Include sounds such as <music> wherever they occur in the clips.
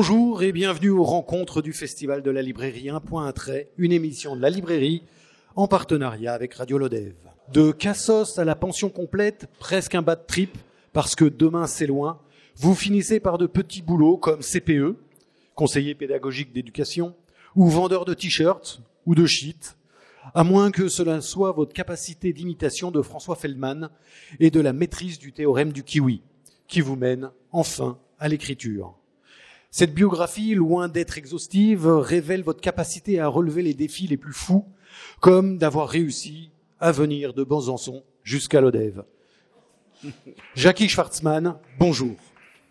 Bonjour et bienvenue aux rencontres du Festival de la Librairie 1.1 une émission de la librairie en partenariat avec Radio Lodev. De Cassos à la pension complète, presque un bas de trip, parce que demain c'est loin, vous finissez par de petits boulots comme CPE, conseiller pédagogique d'éducation, ou vendeur de t-shirts ou de shit, à moins que cela soit votre capacité d'imitation de François Feldman et de la maîtrise du théorème du kiwi, qui vous mène enfin à l'écriture. Cette biographie, loin d'être exhaustive, révèle votre capacité à relever les défis les plus fous, comme d'avoir réussi à venir de Besançon jusqu'à l'Odève. <laughs> Jackie Schwartzmann, bonjour.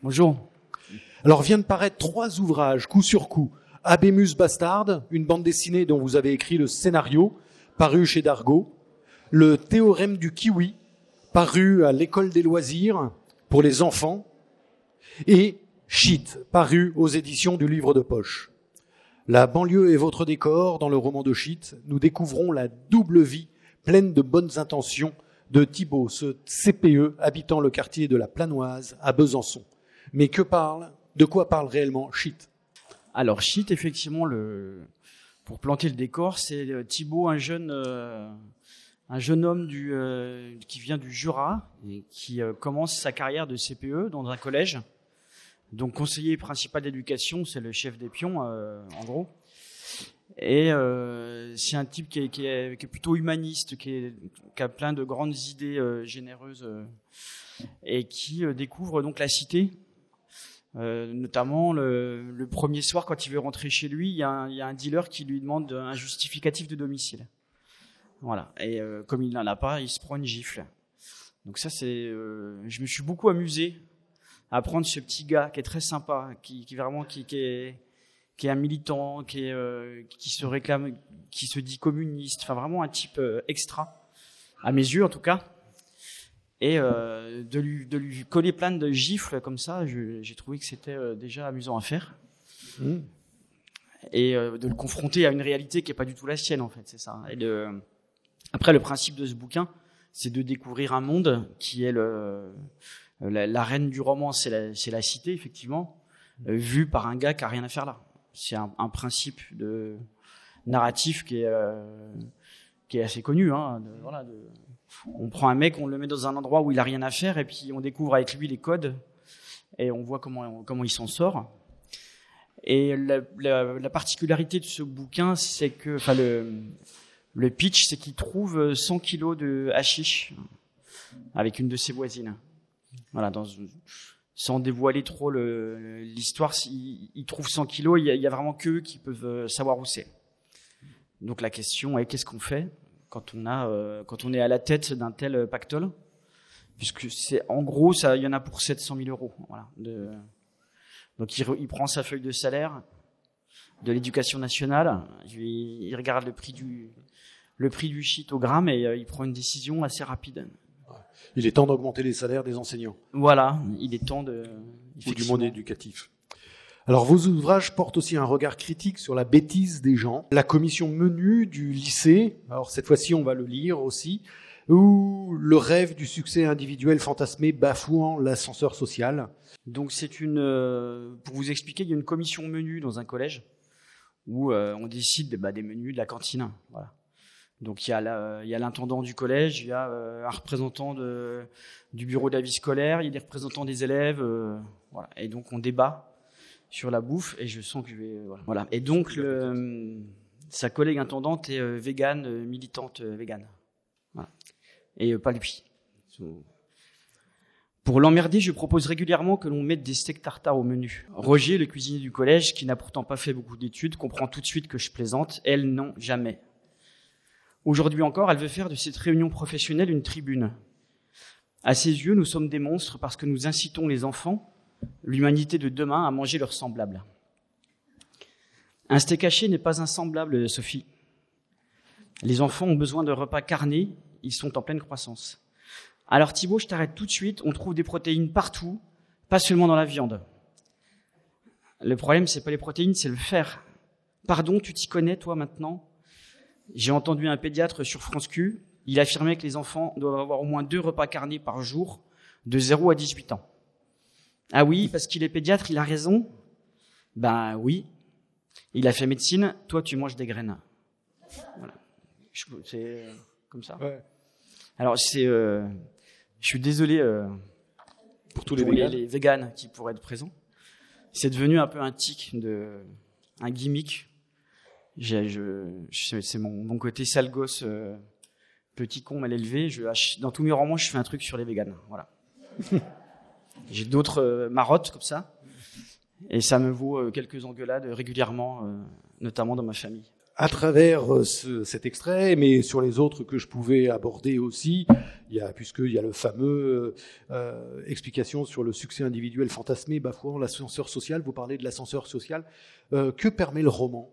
Bonjour. Alors vient de paraître trois ouvrages, coup sur coup. Abémus Bastard, une bande dessinée dont vous avez écrit le scénario, paru chez Dargaud. Le théorème du kiwi, paru à l'école des loisirs pour les enfants. Et Shit, paru aux éditions du livre de poche. La banlieue est votre décor. Dans le roman de Shit, nous découvrons la double vie pleine de bonnes intentions de Thibault, ce CPE habitant le quartier de la Planoise à Besançon. Mais que parle, de quoi parle réellement Shit? Alors Shit, effectivement, pour planter le décor, c'est euh, Thibault, un jeune, euh, un jeune homme euh, qui vient du Jura et qui commence sa carrière de CPE dans un collège. Donc conseiller principal d'éducation, c'est le chef des pions, euh, en gros. Et euh, c'est un type qui est, plutôt humaniste, qui, est, a plein de grandes idées euh, généreuses et qui découvre donc la cité. Notamment le, premier soir, quand il veut rentrer chez lui, il y, a un, il y a un dealer qui lui demande un justificatif de domicile. Voilà. Et comme il n'en a pas, il se prend une gifle. Donc ça, c'est. je me suis beaucoup amusé à prendre ce petit gars qui est très sympa, qui, qui vraiment qui, qui, est qui est un militant, qui est euh, qui se réclame, qui se dit communiste, enfin vraiment un type euh, extra à mes yeux en tout cas. Et euh, de lui de lui coller plein de gifles comme ça, j'ai trouvé que c'était déjà amusant à faire. Mmh. Et de le confronter à une réalité qui est pas du tout la sienne en fait, c'est ça. Et de après le principe de ce bouquin, c'est de découvrir un monde qui est le la, la, reine du roman, c'est la, cité, effectivement, euh, vue par un gars qui a rien à faire là. C'est un, principe de narratif qui est, euh, assez connu. Hein, on prend un mec, on le met dans un endroit où il a rien à faire, et puis on découvre avec lui les codes, et on voit comment, il s'en sort. Et la, particularité de ce bouquin, c'est que, enfin, le, le pitch, c'est qu'il trouve 100 kilos de hashish avec une de ses voisines. Voilà, sans dévoiler trop l'histoire, s'ils ils trouvent 100 kilos, il y, y a vraiment qu'eux qui peuvent euh, savoir où c'est. Donc la question est qu'est-ce qu'on fait quand on a, euh, quand on est à la tête d'un tel pactole, puisque c'est en gros il y en a pour 700 000 euros. Voilà. Donc il, prend sa feuille de salaire de l'éducation nationale, il, regarde le prix du le prix du shit au gramme et euh, il prend une décision assez rapide il est temps d'augmenter les salaires des enseignants. Voilà, il est temps de. Ou du monde éducatif. Alors vos ouvrages portent aussi un regard critique sur la bêtise des gens. La commission menu du lycée, alors cette fois-ci on va le lire aussi, ou le rêve du succès individuel fantasmé bafouant l'ascenseur social. Donc c'est une, euh, pour vous expliquer, il y a une commission menu dans un collège où euh, on décide bah, des menus de la cantine. Voilà. Donc il y a l'intendant du collège, il y a euh, un représentant du bureau d'avis scolaire, il y a des représentants des élèves, euh, voilà. Et donc on débat sur la bouffe et je sens que je vais voilà. voilà. Et donc le, sa collègue intendante est euh, végane, euh, militante euh, végane. Et euh, pas lui. Pour l'emmerder, je propose régulièrement que l'on mette des steaks tartare au menu. Roger, le cuisinier du collège, qui n'a pourtant pas fait beaucoup d'études, comprend tout de suite que je plaisante. Elle, non, jamais. Aujourd'hui encore, elle veut faire de cette réunion professionnelle une tribune. À ses yeux, nous sommes des monstres parce que nous incitons les enfants, l'humanité de demain, à manger leurs semblables. Un steak haché n'est pas un semblable, Sophie. Les enfants ont besoin de repas carnés, ils sont en pleine croissance. Alors Thibault, je t'arrête tout de suite, on trouve des protéines partout, pas seulement dans la viande. Le problème, c'est pas les protéines, c'est le fer. Pardon, tu t'y connais, toi, maintenant? J'ai entendu un pédiatre sur France Q, il affirmait que les enfants doivent avoir au moins deux repas carnés par jour de 0 à 18 ans. Ah oui, parce qu'il est pédiatre, il a raison. Ben oui. Il a fait médecine, toi tu manges des graines. Voilà. C'est comme ça. Ouais. Alors c'est, euh, je suis désolé euh, Pour tous les pour véganes. les, les véganes qui pourraient être présents. C'est devenu un peu un tic, de, un gimmick. J'ai- je, je- c'est mon, mon côté sale gosse, euh, petit con mal élevé. Je, ach- dans tous mes romans, je fais un truc sur les véganes. Voilà. <laughs> J'ai d'autres euh, marottes comme ça. Et ça me vaut euh, quelques engueulades régulièrement, notamment dans ma famille. À travers ce- cet extrait, mais sur les autres que je pouvais aborder aussi, il y a, puisqu'il y a le fameux explication sur le succès individuel fantasmé, bafouant l'ascenseur social. Vous parlez de l'ascenseur social. Que permet le roman?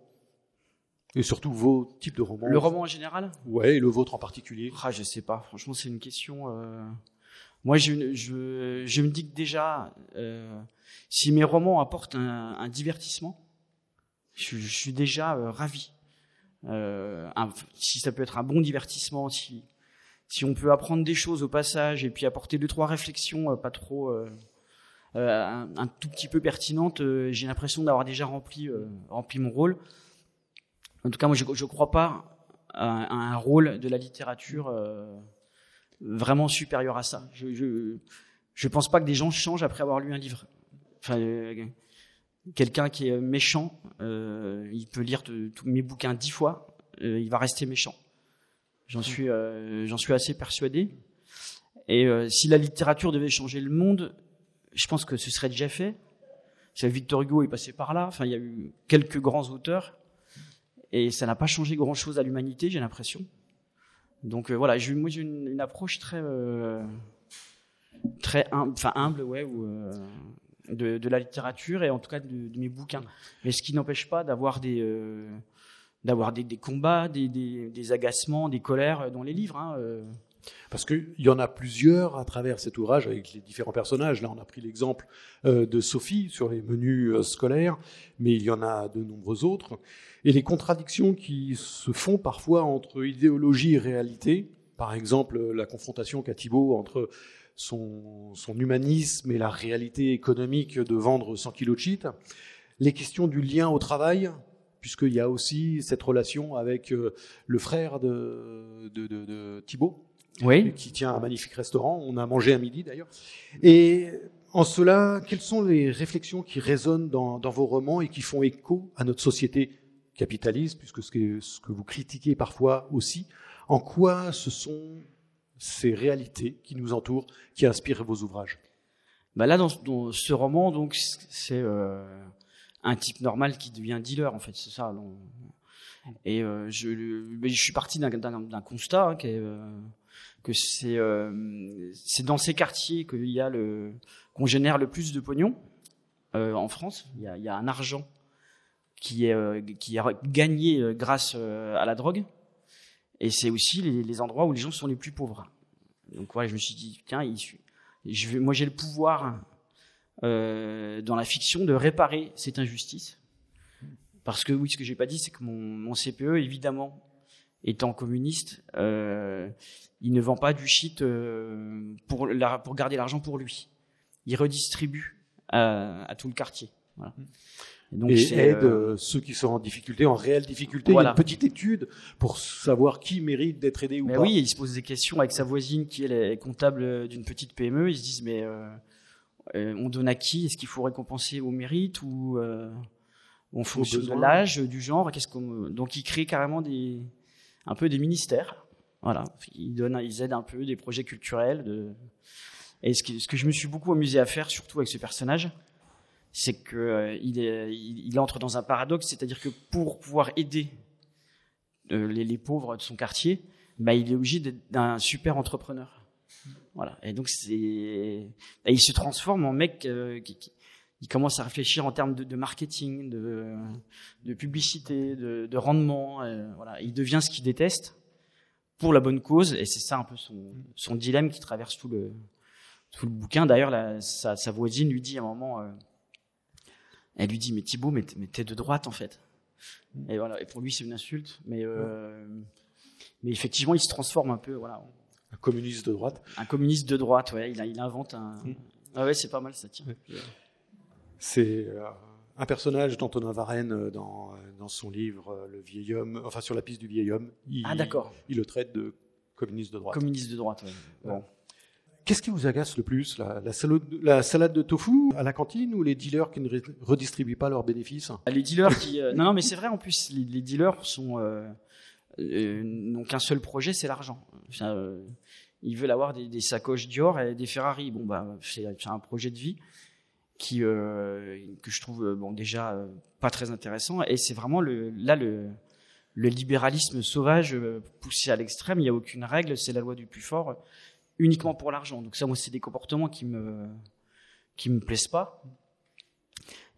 Et surtout vos types de romans. Le roman en général? Ouais, et le vôtre en particulier. Ah, je sais pas. Franchement, c'est une question. euh, Moi, je, je, je me dis que déjà, euh, si mes romans apportent un, un divertissement, je, je suis déjà euh, ravi. Un- si ça peut être un bon divertissement, si, si on peut apprendre des choses au passage et puis apporter deux trois réflexions pas trop, un, un tout petit peu pertinentes, j'ai l'impression d'avoir déjà rempli rempli mon rôle. En tout cas, moi, je je crois pas à, à un rôle de la littérature euh, vraiment supérieur à ça. Je, je pense pas que des gens changent après avoir lu un livre. Enfin, euh, quelqu'un qui est méchant, euh, il peut lire tous mes bouquins dix fois, il va rester méchant. J'en suis j'en suis assez persuadé. Et si la littérature devait changer le monde, je pense que ce serait déjà fait. Victor Hugo est passé par là. Enfin, il y a eu quelques grands auteurs et ça n'a pas changé grand chose à l'humanité, j'ai l'impression. Donc euh, voilà, j'ai moi j'ai une, approche très euh, très hum- humble, ou euh, de, de la littérature et en tout cas de, mes bouquins. Mais ce qui n'empêche pas d'avoir des d'avoir des, combats, des, des, agacements, des colères dans les livres. Hein. Parce qu'il y en a plusieurs à travers cet ouvrage avec les différents personnages. Là, on a pris l'exemple de Sophie sur les menus scolaires, mais il y en a de nombreux autres. Et les contradictions qui se font parfois entre idéologie et réalité, par exemple la confrontation qu'a Thibault entre son, son humanisme et la réalité économique de vendre 100 kilos de shit, les questions du lien au travail, puisqu'il y a aussi cette relation avec euh, le frère de, de, de, de Thibault, Oui. qui tient un magnifique restaurant. On a mangé à midi d'ailleurs. Et en cela, quelles sont les réflexions qui résonnent dans, dans vos romans et qui font écho à notre société capitaliste, puisque ce que, vous critiquez parfois aussi, en quoi ce sont ces réalités qui nous entourent, qui inspirent vos ouvrages? Bah là, dans, ce roman, donc, c'est euh, un type normal qui devient dealer, en fait, c'est ça. Et euh, je, suis parti d'un- constat hein, euh, que c'est dans ces quartiers qu'on génère le plus de pognon en France. Il y a un argent euh, qui est gagné euh, grâce euh, à la drogue, et c'est aussi les, endroits où les gens sont les plus pauvres. Donc voilà, je me suis dit tiens, moi j'ai le pouvoir dans la fiction de réparer cette injustice. Parce que oui, ce que j'ai pas dit, c'est que mon, CPE, évidemment, étant communiste, il ne vend pas du shit pour, garder l'argent pour lui. Il redistribue à tout le quartier. Voilà. Et donc et aide euh, euh, ceux qui sont en difficulté, en réelle difficulté. Voilà. Il y a une petite étude pour savoir qui mérite d'être aidé ou Mais pas. oui, il se pose des questions avec sa voisine qui elle, est comptable d'une petite PME. Ils se disent mais euh, euh, on donne à qui? Est-ce qu'il faut récompenser au mérite ou euh, on fonctionne de besoin. l'âge, du genre? Qu'est-ce qu'on donc ils créent carrément des un peu des ministères. Voilà, ils donnent, ils aident un peu des projets culturels. De... Et ce que, ce que je me suis beaucoup amusé à faire, surtout avec ce personnage, c'est que euh, il, il, entre dans un paradoxe, c'est-à-dire que pour pouvoir aider euh, les, les pauvres de son quartier, bah, il est obligé d'être d'un super entrepreneur. Voilà. Et donc c'est, et il se transforme en mec euh, il commence à réfléchir en termes de, marketing, de, de publicité, de, de rendement. voilà. Il devient ce qu'il déteste pour la bonne cause, et c'est ça un peu son, son dilemme qui traverse tout le, tout le bouquin. D'ailleurs, sa, sa voisine lui dit à un moment, elle lui dit, mais Thibaut, mais t'es de droite en fait. Et voilà. Et pour lui, c'est une insulte, mais euh, mais effectivement, il se transforme un peu, voilà, Un communiste de droite. un communiste de droite. Ouais, il, a- il invente un. Mm. Ah ouais, c'est pas mal ça. Tiens. C'est euh, un personnage d'Antonin Varenne dans, dans son livre Le vieil homme, enfin sur la piste du vieil homme. Il, Ah, d'accord. Il le traite de communiste de droite. Communiste de droite. ouais. Bon. Qu'est-ce qui vous agace le plus la, la, salade, la salade de tofu à la cantine ou les dealers qui ne redistribuent pas leurs bénéfices? Les dealers qui. euh, <laughs> non, non, mais c'est vrai en plus, les, les dealers sont euh, euh, n'ont qu'un seul projet, c'est l'argent. Enfin, euh, ils veulent avoir des, des sacoches Dior et des Ferrari. Bon, bah, c'est c'est un projet de vie qui euh, que je trouve bon déjà euh, pas très intéressant. Et c'est vraiment le là le le libéralisme sauvage poussé à l'extrême. Il n'y a aucune règle, c'est la loi du plus fort, euh, uniquement pour l'argent. Donc ça, moi, c'est des comportements qui me qui me plaisent pas.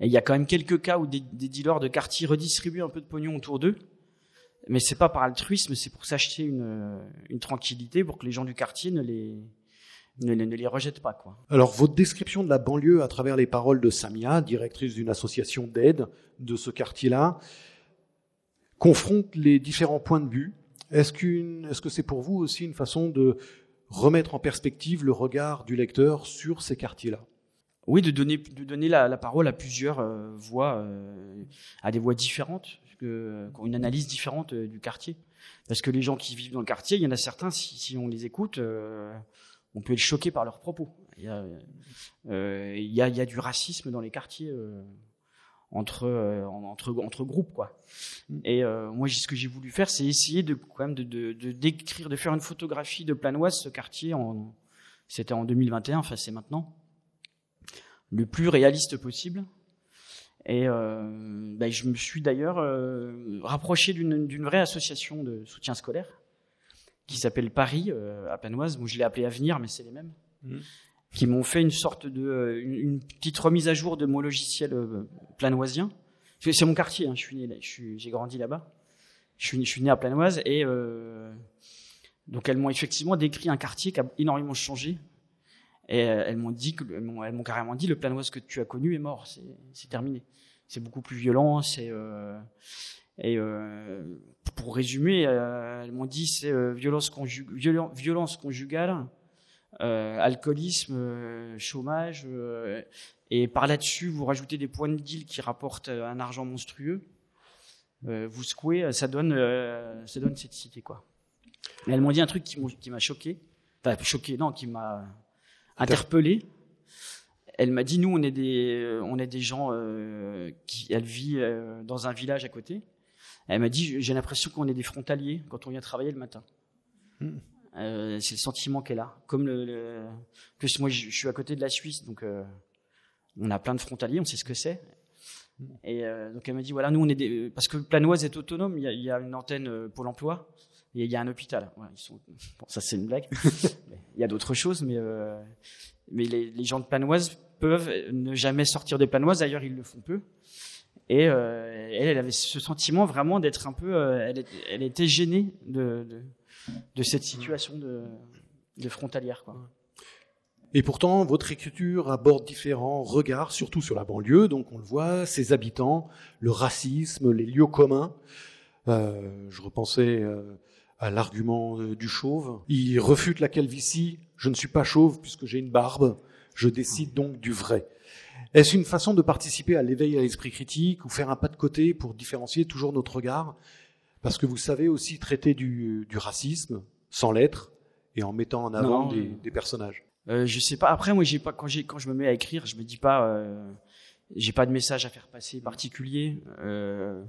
Et il y a quand même quelques cas où des, dealers de quartier redistribuent un peu de pognon autour d'eux. Mais c'est pas par altruisme, c'est pour s'acheter une, une tranquillité pour que les gens du quartier ne les, ne, les- rejettent pas, quoi. Alors, votre description de la banlieue à travers les paroles de Samia, directrice d'une association d'aide de ce quartier-là, confronte les différents points de vue. Est-ce qu'une, est-ce que c'est pour vous aussi une façon de remettre en perspective le regard du lecteur sur ces quartiers-là Oui, de donner, la, parole à plusieurs euh, voix, euh, à des voix différentes, ont une analyse différente euh, du quartier. Parce que les gens qui vivent dans le quartier, il y en a certains, si, on les écoute, euh, on peut être choqué par leurs propos. Il y a, euh, du racisme dans les quartiers euh, entre, euh, entre, entre groupes, quoi. Et euh, moi, ce que j'ai voulu faire, c'est essayer de, quand même, de, de, de décrire, de faire une photographie de Planoise, ce quartier, en, c'était en 2021, enfin c'est maintenant le plus réaliste possible. Et euh, ben, je me suis d'ailleurs euh, rapproché d'une d'une vraie association de soutien scolaire qui s'appelle Paris à Planoise. Bon, je l'ai appelé Avenir, mais c'est les mêmes. Mhm. Qui m'ont fait une sorte de euh, une, petite remise à jour de mon logiciel euh, planoisien. C'est mon quartier. Hein, j'ai grandi là-bas. Je suis, je né à Planoise et euh, donc elles m'ont effectivement décrit un quartier qui a énormément changé et elles m'ont dit que, elles m'ont, carrément dit le planoise que tu as connu est mort, c'est, terminé. C'est beaucoup plus violent, c'est et pour résumer, elles m'ont dit c'est violence, conju- violen- violence conjugale, alcoolisme, euh, chômage, euh, et par là-dessus vous rajoutez des points de deal qui rapportent euh, un argent monstrueux. Euh, vous secouez, ça donne, euh, ça donne cette cité quoi. Et elles m'ont dit un truc qui, m'a choqué, enfin choqué, non, qui m'a interpellé. Elle m'a dit nous on est des on est des gens euh, qui elle vit euh, dans un village à côté. Elle m'a dit j'ai l'impression qu'on est des frontaliers quand on vient travailler le matin. Hmm. Euh, c'est le sentiment qu'elle a. Comme le, le- plus moi je, je suis à côté de la Suisse donc euh, on a plein de frontaliers, on sait ce que c'est. Et euh, donc elle m'a dit voilà nous on est des parce que Planoise est autonome, il y a, il y a une antenne euh, Pôle Emploi et il y a un hôpital. Ils sont <laughs> bon ça c'est une blague. <laughs> Il y a d'autres choses mais mais les, les gens de Planoise peuvent ne jamais sortir de Planoise. D'ailleurs, ils le font peu. Et elle, elle avait ce sentiment vraiment d'être un peu. elle, était- elle était gênée de, de, de cette situation de, frontalière. Et pourtant, votre écriture aborde différents regards, surtout sur la banlieue. Donc, on le voit, ses habitants, le racisme, les lieux communs. Euh, je repensais euh, à l'argument euh, du chauve. Il refute la calvitie. Je ne suis pas chauve puisque j'ai une barbe. Je décide donc du vrai. Est-ce une façon de participer à l'éveil à l'esprit critique ou faire un pas de côté pour différencier toujours notre regard? Parce que vous savez aussi traiter du, du racisme sans l'être et en mettant en avant Non, des, personnages. Euh, je sais pas. Après, moi, j'ai pas quand j'ai quand je me mets à écrire, je me dis pas. Euh, j'ai pas de message à faire passer particulier. Euh,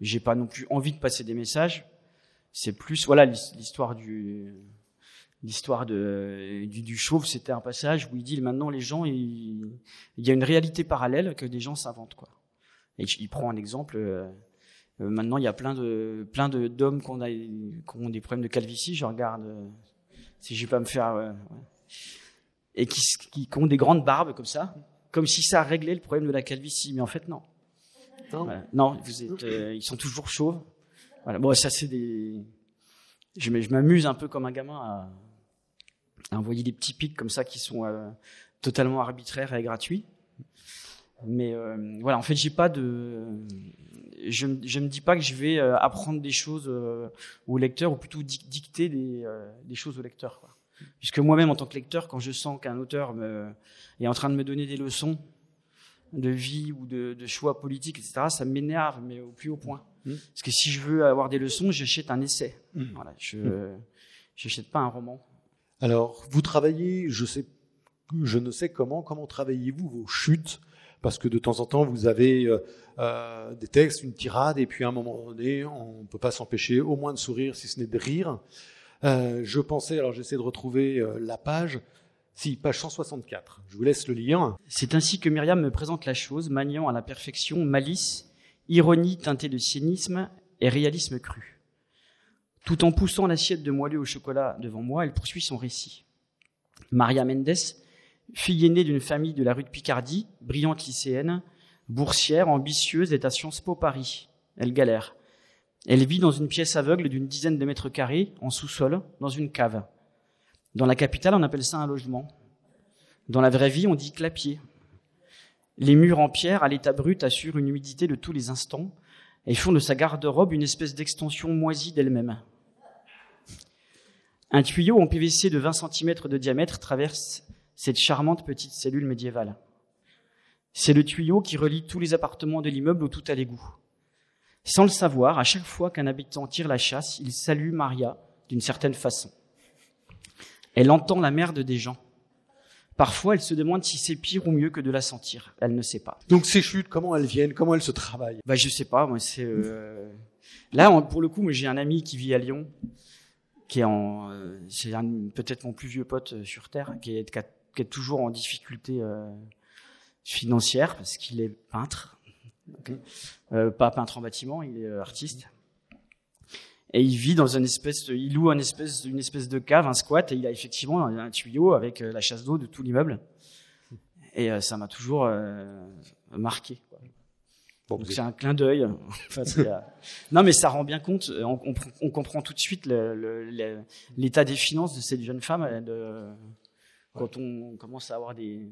j'ai pas non plus envie de passer des messages. C'est plus voilà l'his- l'histoire du l'histoire de du, du chauve. C'était un passage où il dit maintenant les gens il, il y a une réalité parallèle que des gens s'inventent quoi. Et il prend un exemple. Euh, maintenant, il y a plein de plein de d'hommes qui ont des problèmes de calvitie. Je regarde euh, si je vais pas me faire euh, ouais et qui, qui, qui ont des grandes barbes comme ça, comme si ça réglait le problème de la calvitie. Mais en fait, non. Non. Voilà. Non, vous êtes, euh, ils sont toujours chauves. Voilà. Bon, ça c'est des. Je m'amuse un peu comme un gamin à, à envoyer des petits pics comme ça qui sont euh, totalement arbitraires et gratuits. Mais euh, voilà, en fait, j'ai pas de. Je, je me dis pas que je vais euh, apprendre des choses euh, au lecteur, ou plutôt dic- dicter des, euh, des choses au lecteur. Quoi. Puisque moi-même, en tant que lecteur, quand je sens qu'un auteur me, est en train de me donner des leçons, de vie ou de, de choix politiques, etc., ça m'énerve, mais au plus haut point. Mm. Parce que si je veux avoir des leçons, j'achète un essai. Mm. Voilà, je n'achète pas un roman. Alors, vous travaillez, je sais, je ne sais comment, comment travaillez-vous vos chutes? Parce que de temps en temps, vous avez euh, euh, des textes, une tirade, et puis à un moment donné, on ne peut pas s'empêcher au moins de sourire, si ce n'est de rire. Euh, je pensais, alors j'essaie de retrouver la page, si, page 164, je vous laisse le lire. C'est ainsi que Myriam me présente la chose, maniant à la perfection malice, ironie teintée de cynisme et réalisme cru. Tout en poussant l'assiette de moelleux au chocolat devant moi, elle poursuit son récit. Maria Mendes, fille aînée d'une famille de la rue de Picardie, brillante lycéenne, boursière, ambitieuse, est à Sciences Po Paris. Elle galère. Elle vit dans une pièce aveugle d'une dizaine de mètres carrés, en sous-sol, dans une cave. Dans la capitale, on appelle ça un logement. Dans la vraie vie, on dit clapier. Les murs en pierre, à l'état brut, assurent une humidité de tous les instants et font de sa garde-robe une espèce d'extension moisie d'elle-même. Un tuyau en PVC de 20 cm de diamètre traverse cette charmante petite cellule médiévale. C'est le tuyau qui relie tous les appartements de l'immeuble au tout à l'égout. Sans le savoir, à chaque fois qu'un habitant tire la chasse, il salue Maria d'une certaine façon. Elle entend la merde des gens. Parfois, elle se demande si c'est pire ou mieux que de la sentir. Elle ne sait pas. Donc ces chutes, comment elles viennent? Comment elles se travaillent? Bah, je sais pas. Moi, c'est euh... là pour le coup, moi, j'ai un ami qui vit à Lyon, qui est en, euh, c'est peut-être mon plus vieux pote euh, sur terre, qui est, qui a- qui est toujours en difficulté euh, financière parce qu'il est peintre, Euh, pas peintre en bâtiment, il est euh, artiste. Et il vit dans une espèce, de- il loue une espèce, une espèce de cave, un squat, et il a effectivement un, tuyau avec la chasse d'eau de tout l'immeuble. Et ça m'a toujours marqué. quoi. Donc c'est un clin d'œil. <laughs> Enfin, non, mais ça rend bien compte. On, on, on comprend tout de suite l'état des finances de cette jeune femme. De, quand on commence à avoir des,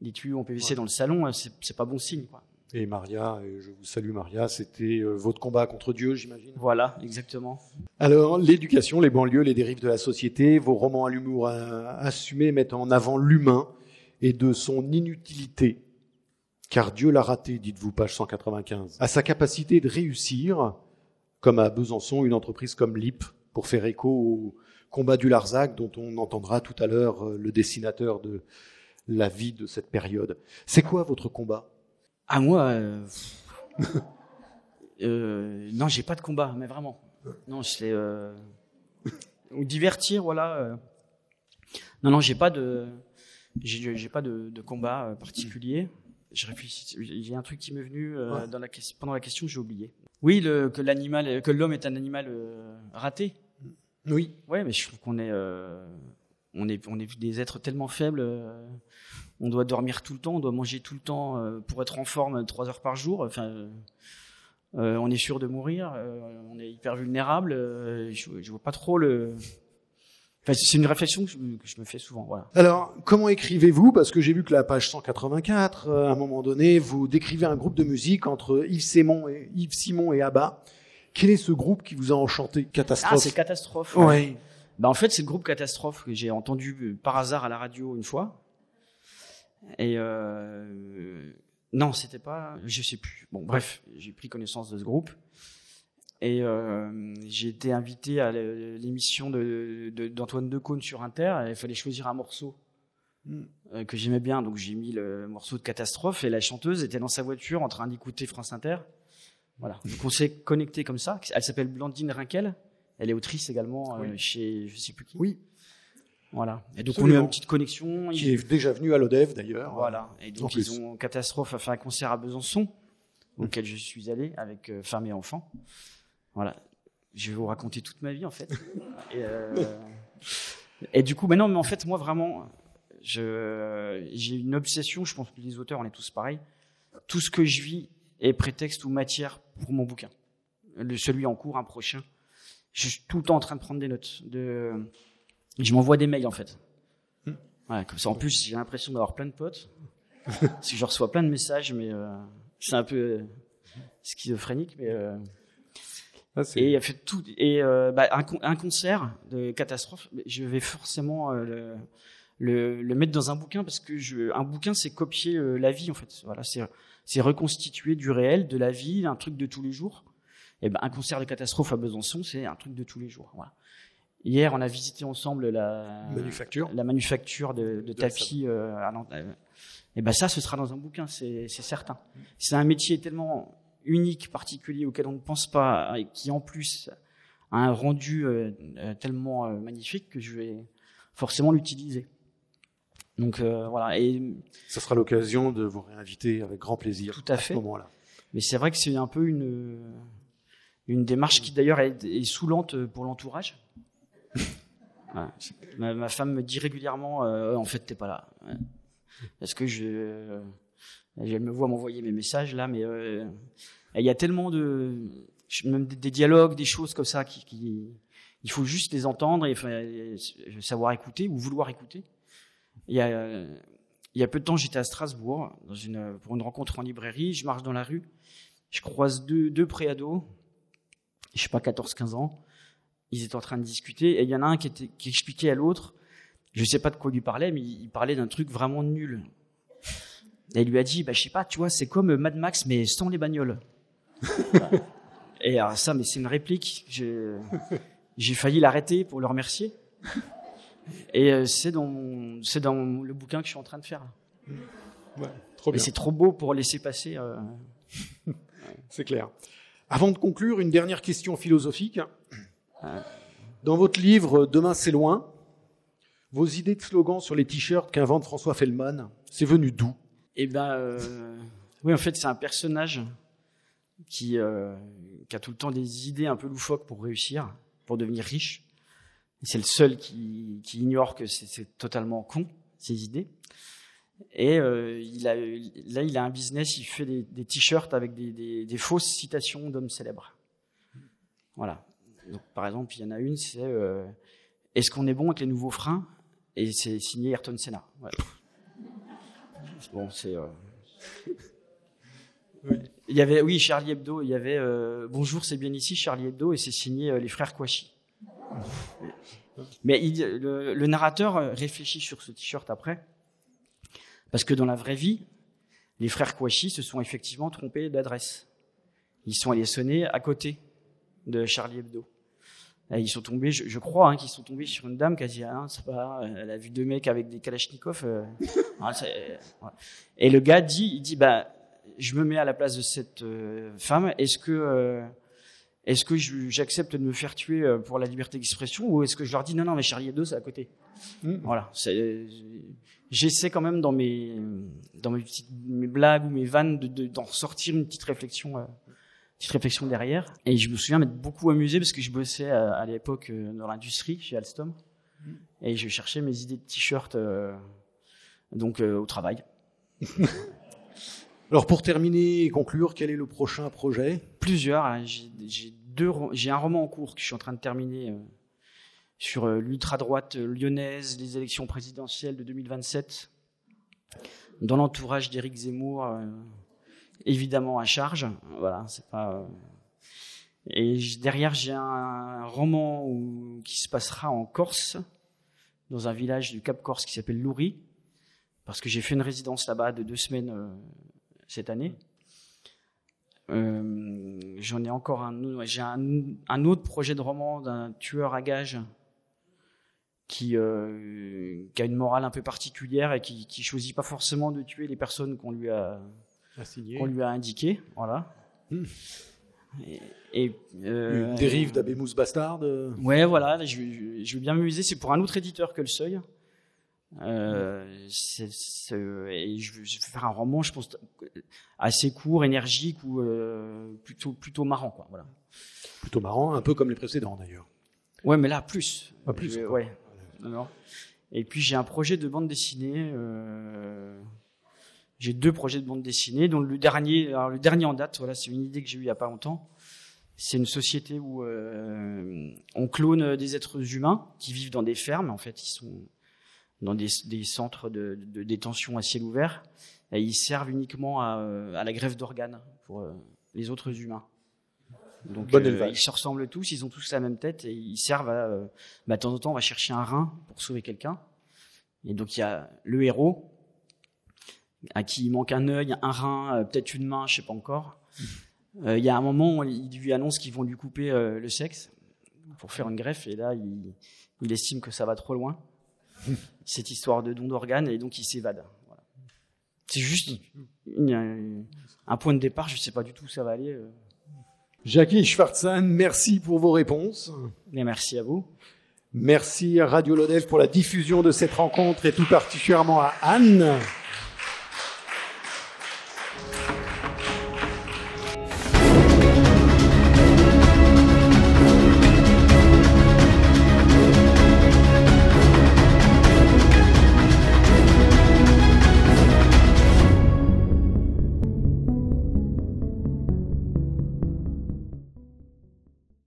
des tuyaux en PVC dans le salon, euh, c'est, pas bon signe. Quoi. Et Maria, je vous salue Maria, c'était euh, votre combat contre Dieu, j'imagine Voilà, exactement. Alors, l'éducation, les banlieues, les dérives de la société, vos romans à l'humour euh, assumés mettent en avant l'humain et de son inutilité. Car Dieu l'a raté, dites-vous, page 195. À sa capacité de réussir, comme à Besançon, une entreprise comme LIP, pour faire écho au combat du Larzac, dont on entendra tout à l'heure euh, le dessinateur de la vie de cette période. C'est quoi votre combat? À moi, euh, <laughs> euh, non, j'ai pas de combat, mais vraiment. Non, c'est euh, ou divertir, voilà. euh. Non, non, j'ai pas de, j'ai pas de, de combat euh, particulier. Je réfléchis. Il y a un truc qui m'est venu Ouais. dans la, ques- pendant la question, j'ai oublié. Oui, le, que l'animal, que l'homme est un animal raté. Oui. Ouais, mais je trouve qu'on est, euh, on est, on est des êtres tellement faibles. euh, on doit dormir tout le temps, on doit manger tout le temps euh, pour être en forme trois heures par jour. Enfin, on est sûr de mourir, on est hyper vulnérable. je, je vois pas trop le. Enfin, c'est une réflexion que je, me- que je me fais souvent. Voilà. Alors, comment écrivez-vous? Parce que j'ai vu que la page 184, euh, à un moment donné, vous décrivez un groupe de musique entre Yves Simon et, Yves Simon et ABBA. Quel est ce groupe qui vous a enchanté? Ah, Catastrophe. c'est catastrophe. Ouais. Bah, en fait, c'est le groupe Catastrophe que j'ai entendu euh, par hasard à la radio une fois. Et euh, non, c'était pas, je sais plus. Bon, bref, j'ai pris connaissance de ce groupe. Et euh, j'ai été invité à l'é- l'émission de- de- d'Antoine Decaune sur Inter. Et il fallait choisir un morceau Mm. euh, que j'aimais bien. Donc j'ai mis le morceau de Catastrophe. Et la chanteuse était dans sa voiture en train d'écouter France Inter. Voilà. Donc on s'est connecté comme ça. Elle s'appelle Blandine Rinkel. Elle est autrice également euh, chez je sais plus qui. Oui. Voilà. Et donc on a Absolument. une petite connexion. Qui est déjà venu à l'ODEV d'ailleurs. Voilà. Et En donc plus. ils ont catastrophe a fait un concert à Besançon auquel je suis allé avec euh, femme et enfant. Voilà. Je vais vous raconter toute ma vie en fait. <laughs> et, euh, et du coup, mais non, mais en fait moi vraiment, je j'ai une obsession. Je pense que les auteurs on est tous pareils. Tout ce que je vis est prétexte ou matière pour mon bouquin. Le celui en cours, un prochain. Je suis tout le temps en train de prendre des notes. De, je m'envoie des mails en fait. Ouais, comme ça. En plus, j'ai l'impression d'avoir plein de potes. Parce que je reçois plein de messages, mais euh, c'est un peu euh, schizophrénique. Mais, euh, Ah, et fait tout. Et bah, un, con- un concert de catastrophe, je vais forcément le, le, le mettre dans un bouquin parce que je, un bouquin c'est copier la vie en fait. Voilà, c'est c'est reconstituer du réel, de la vie, un truc de tous les jours. Et ben un concert de catastrophe à Besançon, c'est un truc de tous les jours. Voilà. Hier, on a visité ensemble la manufacture, la manufacture de, de tapis. Euh, à euh, et ben ça, ce sera dans un bouquin, c'est certain. C'est un métier tellement unique, particulier, auquel on ne pense pas, et qui en plus a un rendu euh, euh tellement euh, magnifique que je vais forcément l'utiliser. Donc euh, voilà. Et ça sera l'occasion de vous réinviter avec grand plaisir. Tout à, fait. Ce moment-là. Mais c'est vrai que c'est un peu une une démarche qui d'ailleurs est, est saoulante pour l'entourage. <laughs> ma, ma, femme me dit régulièrement, euh, en fait, t'es pas là. Ouais. Parce que je, euh, elle me voit m'envoyer mes messages là, mais euh, il y a tellement de, même des, dialogues, des choses comme ça qui, qui, il faut juste les entendre et enfin, savoir écouter ou vouloir écouter. Il y a, il y a peu de temps, j'étais à Strasbourg dans une, pour une rencontre en librairie. Je marche dans la rue, je croise deux, deux préados, je sais pas, 14-15 ans ils étaient en train de discuter et il y en a un qui, était, qui expliquait à l'autre, je sais pas de quoi il lui parlait, mais il parlait d'un truc vraiment nul. Et il lui a dit, bah, je sais pas, tu vois, c'est comme Mad Max, mais sans les bagnoles. <laughs> et alors, ça, mais c'est une réplique. J'ai failli l'arrêter pour le remercier. Et euh, c'est dans, c'est dans le bouquin que je suis en train de faire. Ouais, trop bien. Et c'est trop beau pour laisser passer. Euh... <laughs> c'est clair. Avant de conclure, une dernière question philosophique. Dans votre livre Demain c'est loin, vos idées de slogans sur les t-shirts qu'invente François Fellman, c'est venu d'où? Eh ben, euh, oui, en fait, c'est un personnage qui, euh, qui, a tout le temps des idées un peu loufoques pour réussir, pour devenir riche. C'est le seul qui, qui ignore que c'est totalement con ces idées. Et euh, il a, là, il a un business, il fait des, des t-shirts avec des, des, des fausses citations d'hommes célèbres. Voilà. Donc, par exemple, il y en a une, c'est euh, Est-ce qu'on est bon avec les nouveaux freins? Et c'est signé Ayrton Senna. Ouais. <laughs> Bon, c'est. Euh... Oui. Il y avait, oui, Charlie Hebdo. Il y avait Bonjour, c'est bien ici, Charlie Hebdo, et c'est signé les frères Kouachi. Mais le, narrateur réfléchit sur ce t-shirt après, parce que dans la vraie vie, les frères Kouachi se sont effectivement trompés d'adresse. Ils sont allés sonner à côté de Charlie Hebdo. Ils sont tombés, je, crois, hein, qu'ils sont tombés sur une dame qui a dit, ah, c'est pas, elle a vu deux mecs avec des kalachnikovs. Euh, <laughs> ah, ouais. Et le gars dit, il dit, bah, je me mets à la place de cette euh, femme. Est-ce que, euh, est-ce que j'accepte de me faire tuer euh, pour la liberté d'expression ou est-ce que je leur dis non, non, mais Charlie Hebdo, c'est à côté? Mmh. Voilà. J'essaie quand même dans mes, dans mes petites, mes blagues ou mes vannes de, d'en sortir une petite réflexion petite réflexion derrière. Et je me souviens m'être beaucoup amusé parce que je bossais à, à l'époque dans l'industrie chez Alstom. Mmh. Et je cherchais mes idées de t-shirt euh, donc euh, au travail. <laughs> Alors pour terminer et conclure, quel est le prochain projet? Plusieurs. Hein. J'ai un roman en cours que je suis en train de terminer euh, sur euh, l'ultra droite lyonnaise, les élections présidentielles de 2027, dans l'entourage d'Éric Zemmour évidemment à charge. Voilà, c'est pas. Euh, et derrière, j'ai un roman qui se passera en Corse, dans un village du Cap Corse qui s'appelle Loury, parce que j'ai fait une résidence là-bas de deux semaines euh, cette année. Euh, J'en ai encore un, j'ai un, un, autre projet de roman d'un tueur à gages qui, euh, qui a une morale un peu particulière et qui, qui choisit pas forcément de tuer les personnes qu'on lui a qu'on lui a indiqué, voilà. Mmh. Et, et euh, une dérive d'Abémous Bastard. Ouais, voilà, je, je, je vais bien m'amuser. C'est pour un autre éditeur que le Seuil. Euh, c est, c est, et je vais, faire un roman, je pense, assez court, énergique ou euh, plutôt plutôt marrant, quoi. Voilà. Plutôt marrant, un peu comme les précédents d'ailleurs. Ouais, mais là plus. Ah, plus. Je, ouais. Alors. Et puis j'ai un projet de bande dessinée. Euh, j'ai deux projets de bande dessinée, dont le dernier, alors le dernier en date, voilà, c'est une idée que j'ai eue il y a pas longtemps. C'est une société où on clone des êtres humains qui vivent dans des fermes. En fait, ils sont dans des, des centres de, de, détention à ciel ouvert. Et ils servent uniquement à, à la greffe d'organes pour euh, les autres humains. Donc bon euh, ils se ressemblent tous, ils ont tous la même tête et ils servent à, euh, bah, de temps en temps, on va chercher un rein pour sauver quelqu'un. Et donc il y a le héros à qui il manque un œil, un rein, euh, peut-être une main, je sais pas encore. Euh, Il y a un moment où il lui annonce qu'ils vont lui couper euh, le sexe pour faire une greffe, et là il, il estime que ça va trop loin. <laughs> Cette histoire de don d'organes, et donc il s'évade. Voilà. C'est juste une- un- point de départ, je sais pas du tout où ça va aller. euh. Jackie Schwartzan, merci pour vos réponses. Mais merci à vous. Merci à Radio Lodève pour la diffusion de cette rencontre et tout particulièrement à Anne.